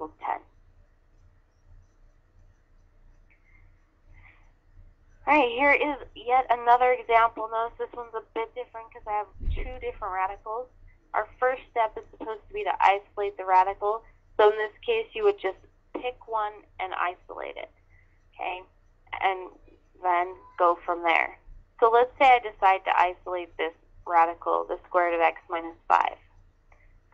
equals 10. Alright, here is yet another example. Notice this one's a bit different because I have two different radicals. Our first step is supposed to be to isolate the radical. So in this case, you would just pick one and isolate it. Okay? And then go from there. So let's say I decide to isolate this radical, the square root of x minus 5.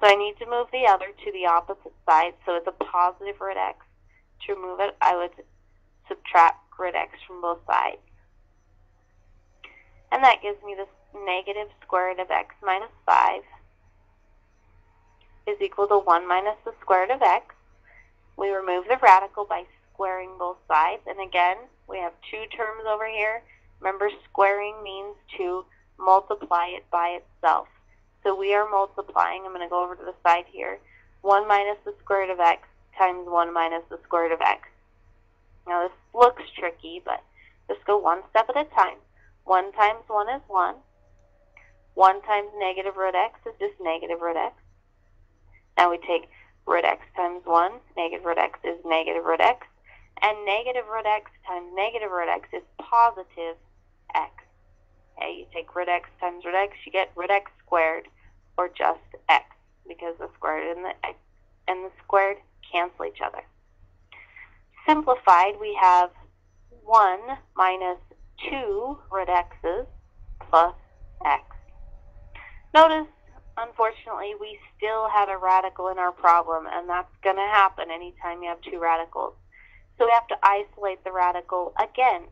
So I need to move the other to the opposite side, so it's a positive root x. To remove it, I would subtract root x from both sides. And that gives me this negative square root of x minus 5 is equal to 1 minus the square root of x. We remove the radical by squaring both sides. And again, we have two terms over here. Remember, squaring means to multiply it by itself. So we are multiplying. I'm going to go over to the side here. 1 minus the square root of x times 1 minus the square root of x. Now this looks tricky, but just go one step at a time. 1 times 1 is 1. 1 times negative root x is just negative root x. Now we take root x times 1, negative root x is negative root x, and negative root x times negative root x is positive x. Okay, you take root x times root x, you get root x squared, or just x, because the squared and the, and the squared cancel each other. Simplified, we have 1 minus 2 root x's plus x. Notice unfortunately, we still have a radical in our problem, and that's going to happen anytime you have two radicals. So we have to isolate the radical again.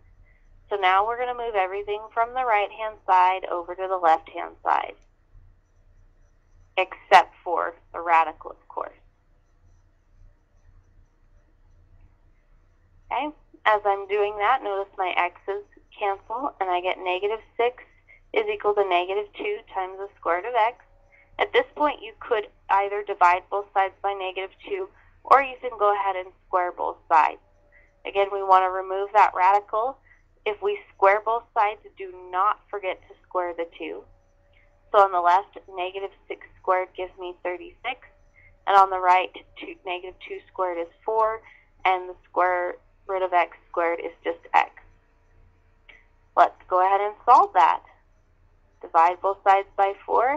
So now we're going to move everything from the right-hand side over to the left-hand side, except for the radical, of course. Okay, as I'm doing that, notice my x's cancel, and I get negative 6 is equal to negative 2 times the square root of x. At this point, you could either divide both sides by negative 2, or you can go ahead and square both sides. Again, we want to remove that radical. If we square both sides, do not forget to square the 2. So on the left, negative 6 squared gives me 36. And on the right, two, negative 2 squared is 4. And the square root of x squared is just x. Let's go ahead and solve that. Divide both sides by 4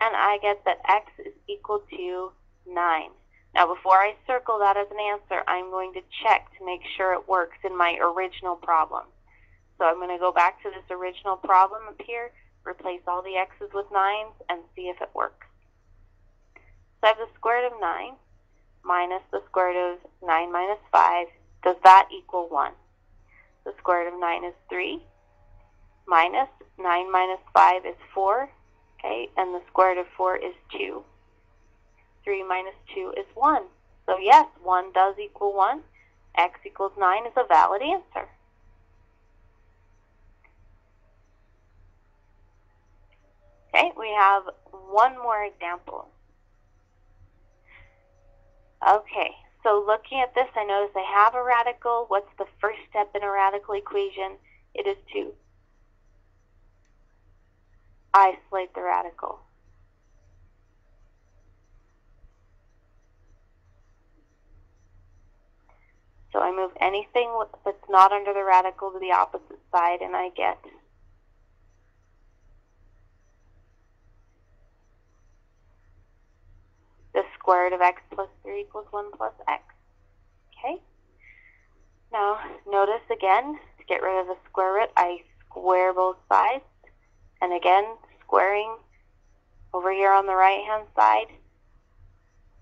and I get that x is equal to 9. Now before I circle that as an answer, I'm going to check to make sure it works in my original problem. So I'm going to go back to this original problem up here, replace all the x's with 9s, and see if it works. So I have the square root of 9 minus the square root of 9 minus 5. Does that equal 1? The square root of 9 is 3 minus 9 minus 5 is 4 Okay, and the square root of 4 is 2. 3 minus 2 is 1. So yes, 1 does equal 1. x equals 9 is a valid answer. Okay, we have one more example. Okay, so looking at this, I notice I have a radical. What's the first step in a radical equation? It is to isolate the radical. So I move anything that's not under the radical to the opposite side and I get the square root of x plus 3 equals 1 plus x. Okay? Now, notice again, to get rid of the square root, I square both sides. And again, squaring over here on the right hand side,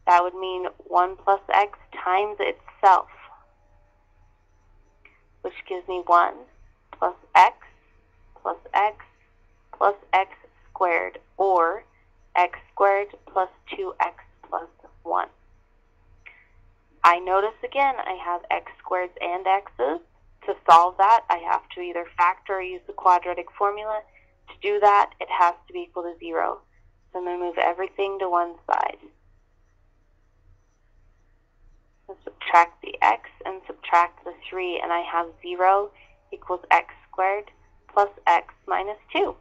that would mean 1 plus x times itself, which gives me 1 plus x plus x plus x squared, or x squared plus 2x plus 1. I notice again I have x squareds and x's. To solve that, I have to either factor or use the quadratic formula to do that, it has to be equal to 0. So I'm going to move everything to one side. Subtract the x and subtract the 3, and I have 0 equals x squared plus x minus 2.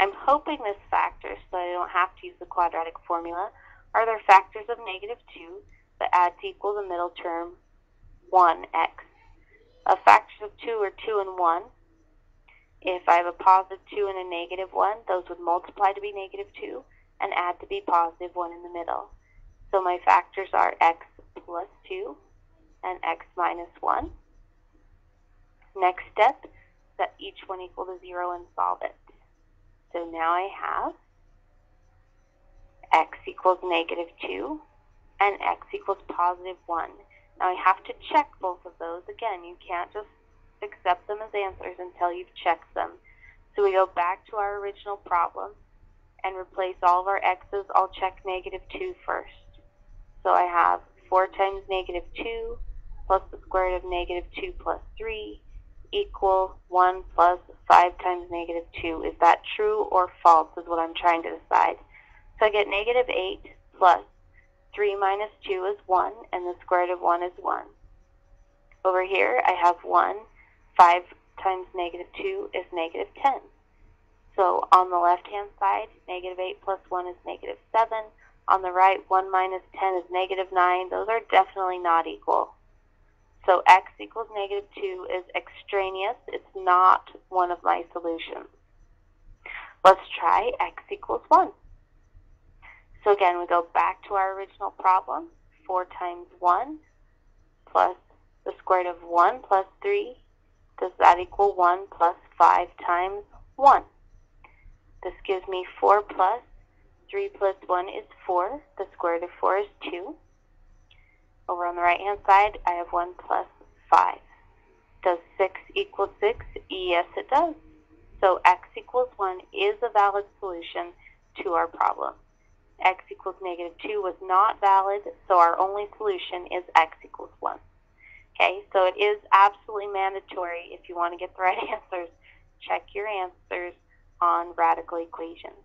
I'm hoping this factors so I don't have to use the quadratic formula. Are there factors of negative 2? But add to equal the middle term 1x. A factors of 2 are 2 and 1. If I have a positive 2 and a negative 1, those would multiply to be negative 2 and add to be positive 1 in the middle. So my factors are x plus 2 and x minus 1. Next step, set each one equal to 0 and solve it. So now I have x equals negative 2 and x equals positive 1. Now I have to check both of those. Again, you can't just accept them as answers until you've checked them. So we go back to our original problem and replace all of our x's. I'll check negative 2 first. So I have 4 times negative 2 plus the square root of negative 2 plus 3 equal 1 plus 5 times negative 2. Is that true or false is what I'm trying to decide. So I get negative 8 plus 3 minus 2 is 1, and the square root of 1 is 1. Over here, I have 1. 5 times negative 2 is negative 10. So on the left-hand side, negative 8 plus 1 is negative 7. On the right, 1 minus 10 is negative 9. Those are definitely not equal. So x equals negative 2 is extraneous. It's not one of my solutions. Let's try x equals 1. So again, we go back to our original problem. 4 times 1 plus the square root of 1 plus 3. Does that equal 1 plus 5 times 1? This gives me 4 plus 3 plus 1 is 4. The square root of 4 is 2. Over on the right-hand side, I have 1 plus 5. Does 6 equal 6? Yes, it does. So x equals 1 is a valid solution to our problem. X equals negative 2 was not valid, so our only solution is x equals 1. Okay, so it is absolutely mandatory if you want to get the right answers, check your answers on radical equations.